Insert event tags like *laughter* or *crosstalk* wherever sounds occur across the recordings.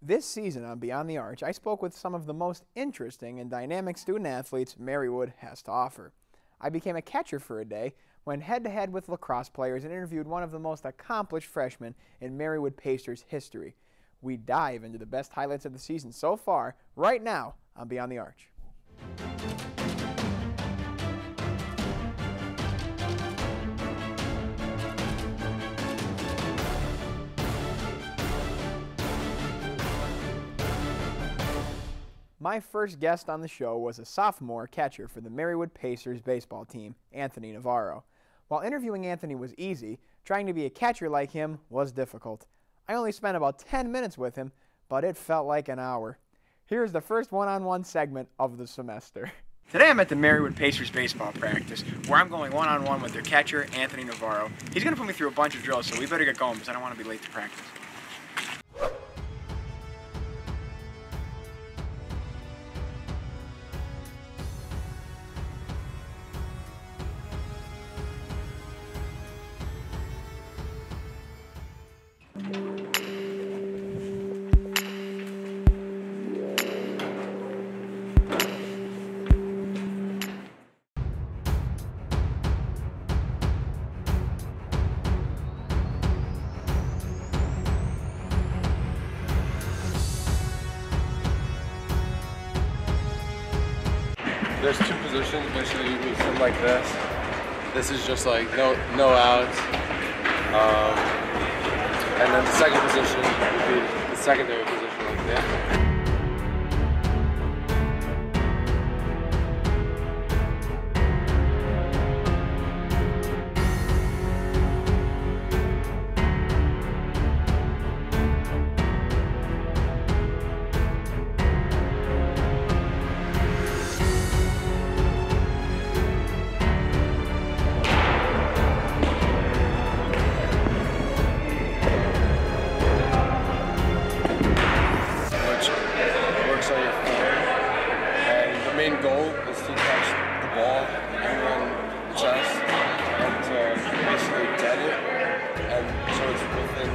This season on Beyond the Arch, I spoke with some of the most interesting and dynamic student athletes Marywood has to offer. I became a catcher for a day, went head to head with lacrosse players, and interviewed one of the most accomplished freshmen in Marywood Pacers history. We dive into the best highlights of the season so far, right now on Beyond the Arch. My first guest on the show was a sophomore catcher for the Marywood Pacers baseball team, Anthony Navarro. While interviewing Anthony was easy, trying to be a catcher like him was difficult. I only spent about 10 minutes with him, but it felt like an hour. Here's the first one on one segment of the semester. *laughs* Today I'm at the Marywood Pacers baseball practice, where I'm going one on one with their catcher, Anthony Navarro. He's going to put me through a bunch of drills, so we better get going because I don't want to be late to practice. Two positions basically you would sit like this. This is just like no no outs. Um, and then the second position would be the secondary position like that.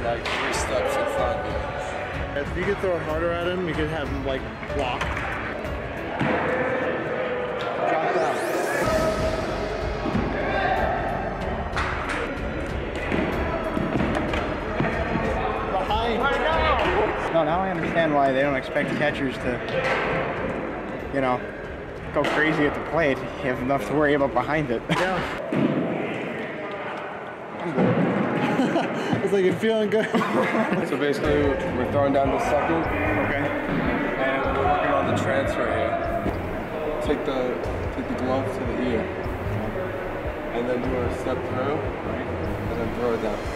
Like three steps in front of you. If you could throw harder at him, you could have him like block. Drop down. Behind. No, now I understand why they don't expect catchers to, you know, go crazy at the plate. You have enough to worry about behind it. Yeah. *laughs* like you're feeling good. *laughs* So basically, we're throwing down the second, okay. and we're working on the transfer here. Take the take the glove to the ear, and then do a step through, and then throw it down.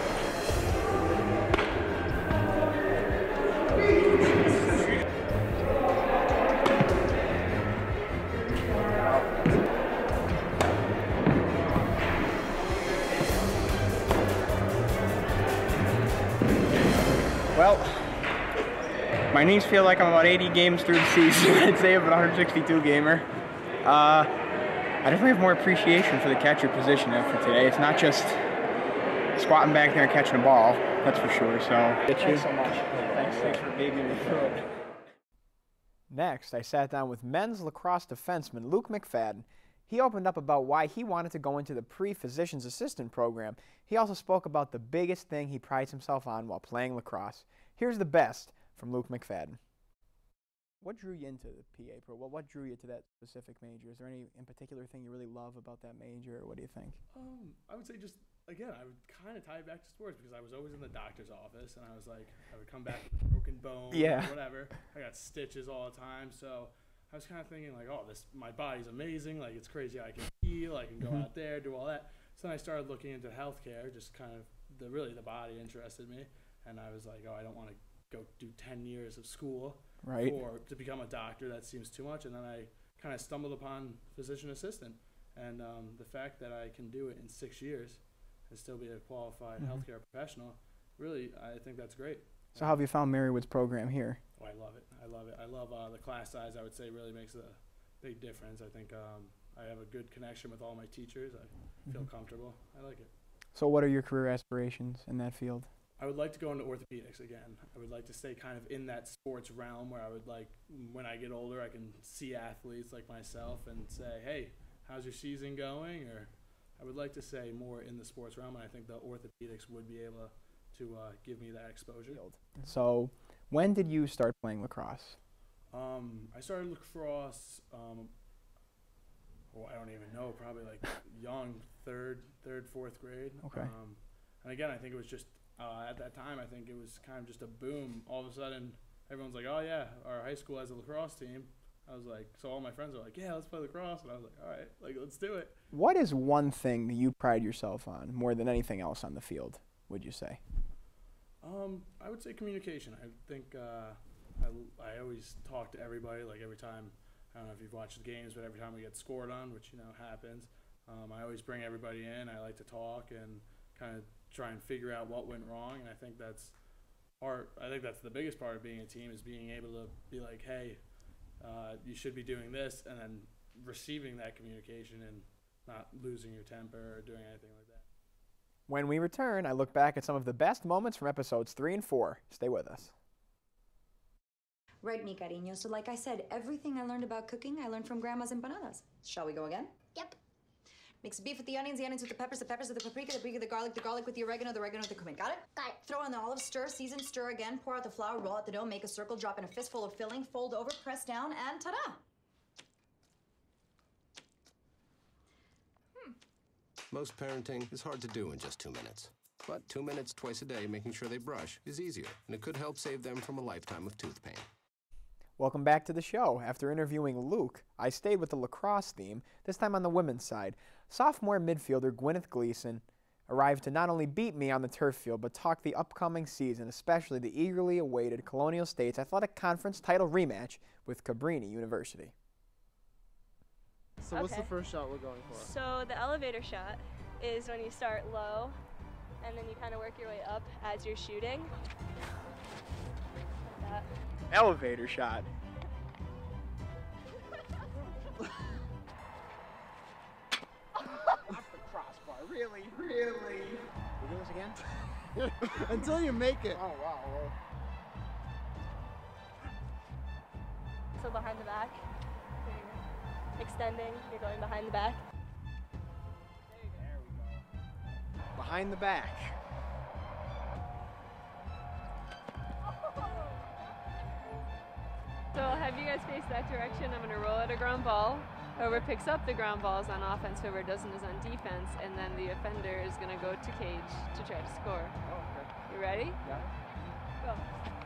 My knees feel like I'm about 80 games through the season. *laughs* I'd say I'm an 162 gamer. Uh, I definitely have more appreciation for the catcher position after today. It's not just squatting back there and catching a ball, that's for sure. So, thanks so much. Thanks, thanks for babying me through it. Next, I sat down with men's lacrosse defenseman Luke McFadden. He opened up about why he wanted to go into the pre-physician's assistant program. He also spoke about the biggest thing he prides himself on while playing lacrosse. Here's the best from Luke McFadden. What drew you into the PA pro? Well, what drew you to that specific major? Is there any in particular thing you really love about that major, or what do you think? Um, I would say just again, I would kind of tie it back to sports because I was always in the doctor's office, and I was like, I would come back with a broken bone, Yeah. or whatever. I got stitches all the time, so I was kind of thinking like, oh, this my body's amazing, like it's crazy. I can heal, I can go Mhm. out there, do all that. So then I started looking into healthcare, just kind of the really the body interested me, and I was like, oh, I don't want to go do ten years of school Right. for to become a doctor. That seems too much. And then I kind of stumbled upon physician assistant, and um, the fact that I can do it in six years and still be a qualified Mhm. healthcare professional, really, I think that's great. So, how have you found Marywood's program here? Oh, I love it. I love it. I love uh, the class size. I would say really makes a big difference. I think um, I have a good connection with all my teachers. I feel Mhm. comfortable. I like it. So, what are your career aspirations in that field? I would like to go into orthopedics again. I would like to stay kind of in that sports realm where I would like, when I get older, I can see athletes like myself and say, hey, how's your season going? Or I would like to say more in the sports realm, and I think the orthopedics would be able to uh, give me that exposure. So, when did you start playing lacrosse? Um, I started lacrosse. Um, well, I don't even know. Probably like young, third, third, fourth grade. Okay. Um, and again, I think it was just uh, at that time. I think it was kind of just a boom. All of a sudden, everyone's like, "Oh yeah, our high school has a lacrosse team." I was like, so all my friends are like, "Yeah, let's play lacrosse," and I was like, "All right, like let's do it." What is one thing that you pride yourself on more than anything else on the field? Would you say? Um, I would say communication. I think uh, I, I always talk to everybody. Like every time, I don't know if you've watched the games, but every time we get scored on, which you know happens, um, I always bring everybody in. I like to talk and kind of try and figure out what went wrong. And I think that's part. I think that's the biggest part of being a team is being able to be like, hey, uh, you should be doing this, and then receiving that communication and not losing your temper or doing anything like that. When we return, I look back at some of the best moments from episodes three and four. Stay with us. Right, mi cariño. So, like I said, everything I learned about cooking, I learned from Grandma's empanadas. Shall we go again? Yep. Mix the beef with the onions, the onions with the peppers, the peppers with the paprika, the paprika, the garlic, the garlic with the oregano, the oregano with the cumin. Got it? Got it. Throw in the olives, stir, season, stir again, pour out the flour, roll out the dough, make a circle, drop in a fistful of filling, fold over, press down, and ta-da! Hmm. Most parenting is hard to do in just two minutes. But two minutes twice a day making sure they brush is easier, and it could help save them from a lifetime of tooth pain. Welcome back to the show. After interviewing Luke, I stayed with the lacrosse theme, this time on the women's side. Sophomore midfielder Gwyneth Gleason arrived to not only beat me on the turf field, but talk the upcoming season, especially the eagerly awaited Colonial States Athletic Conference title rematch with Cabrini University. So what's the first shot we're going for? So the elevator shot is when you start low and then you kind of work your way up as you're shooting. Like that. Elevator shot. Crossbar. Really? Really? We do this again? *laughs* Until you make it. Oh, wow. Well, So behind the back. you're Extending, you're going behind the back. behind the back. Have you guys faced that direction? I'm going to roll out a ground ball. Whoever picks up the ground ball is on offense, whoever doesn't is on defense, and then the offender is going to go to cage to try to score. Oh, okay. You ready? Yeah. Go.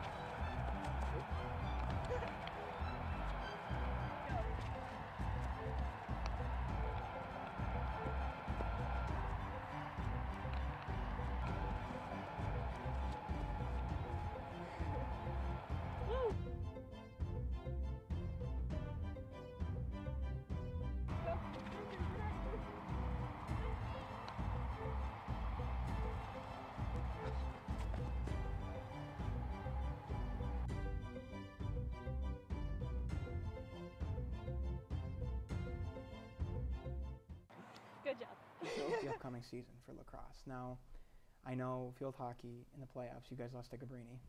The upcoming season for lacrosse. Now, I know field hockey in the playoffs, you guys lost to Cabrini.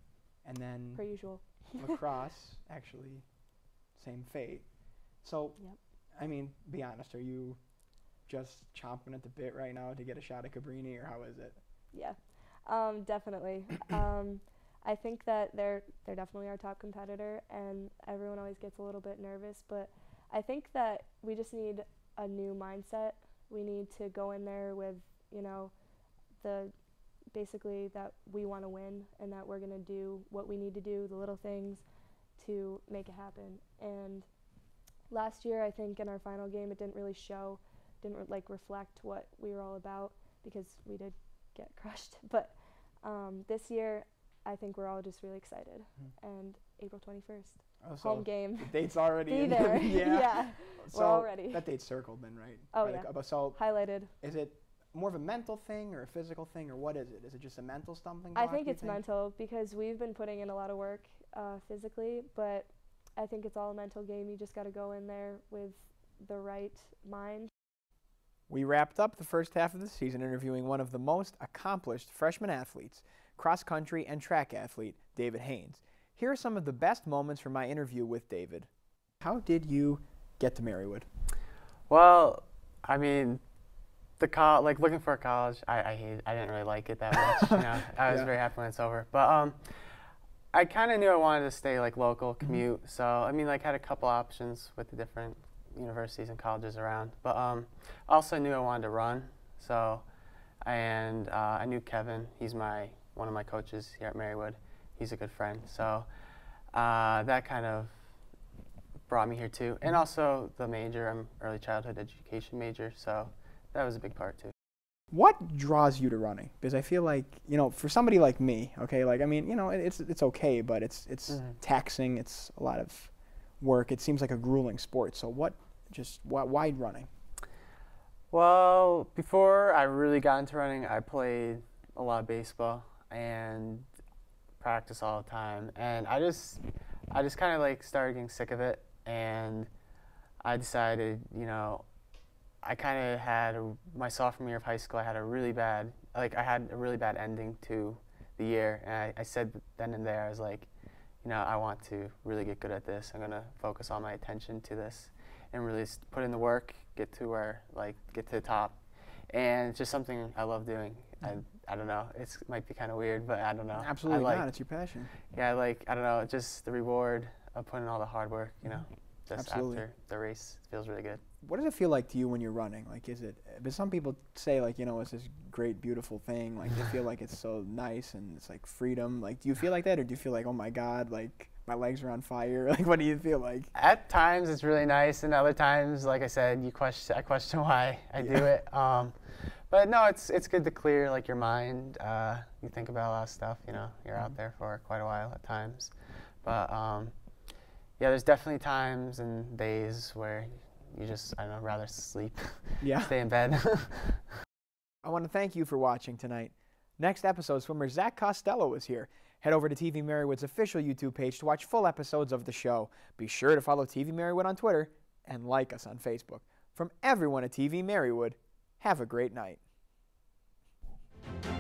And then Per usual. *laughs* lacrosse, actually, same fate. So, Yep. I mean, be honest, are you just chomping at the bit right now to get a shot at Cabrini, or how is it? Yeah, um, definitely. *coughs* um, I think that they're they're definitely our top competitor, and everyone always gets a little bit nervous. But I think that we just need a new mindset. We need to go in there with you know the basically that we want to win and that we're gonna do what we need to do, the little things, to make it happen. And last year, I think in our final game, it didn't really show, didn't re- like reflect what we were all about because we did get *laughs* crushed. But um, this year, I think we're all just really excited. And April 21st, Oh, so home game. The date's already Be in there. *laughs* yeah. yeah. So we're all ready. That date's circled then, right? Oh, the yeah. so Highlighted. is it more of a mental thing or a physical thing, or what is it? Is it just a mental stumbling block? I think it's mental because we've been putting in a lot of work uh, physically, but I think it's all a mental game. You just got to go in there with the right mind. We wrapped up the first half of the season interviewing one of the most accomplished freshman athletes, cross country and track athlete David Haynes. Here are some of the best moments from my interview with David. How did you get to Marywood? Well, I mean, the col like looking for a college, I I hate, I didn't really like it that much. you know, *laughs* I was Yeah. very happy when it's over. But um, I kind of knew I wanted to stay like local, Mm-hmm. commute. So I mean, like had a couple options with the different universities and colleges around. But um, also knew I wanted to run. So, and uh, I knew Kevin. He's my one of my coaches here at Marywood. He's a good friend. So uh, that kind of brought me here too. And also the major, I'm early childhood education major, so that was a big part too. What draws you to running? Because I feel like you know, for somebody like me, okay, like I mean, you know, it- it's it's okay, but it's it's Mhm. taxing. It's a lot of work. It seems like a grueling sport. So what? Just why, why running? Well, before I really got into running, I played a lot of baseball and practice all the time. And I just I just kind of like started getting sick of it and I decided, you know, I kind of had a, my sophomore year of high school, I had a really bad like I had a really bad ending to the year and I, I said then and there I was like, you know, I want to really get good at this. I'm going to focus all my attention to this and really put in the work, get to where like get to the top, and it's just something I love doing. I I don't know. It might be kind of weird, but I don't know. Absolutely I like, not. It's your passion. Yeah, I like I don't know. Just the reward of putting all the hard work. You know, just Absolutely. after the race feels really good. What does it feel like to you when you're running? Like, is it? But some people say like, you know, it's this great, beautiful thing. Like, they feel like it's so nice and it's like freedom. Like, do you feel like that, or do you feel like, oh my God, like my legs are on fire? *laughs* Like, what do you feel like? At times it's really nice, and other times, like I said, you question I question *laughs* why I do it. Um, but no, it's it's good to clear like your mind. Uh, you think about a lot of stuff. You know, you're out there for quite a while at times. But um, yeah, there's definitely times and days where you just I don't know rather sleep, *laughs* Yeah. stay in bed. *laughs* I want to thank you for watching tonight. Next episode, swimmer Zach Costello is here. Head over to TV Marywood's official YouTube page to watch full episodes of the show. Be sure to follow TV Marywood on Twitter and like us on Facebook. From everyone at TV Marywood, have a great night. Thank you.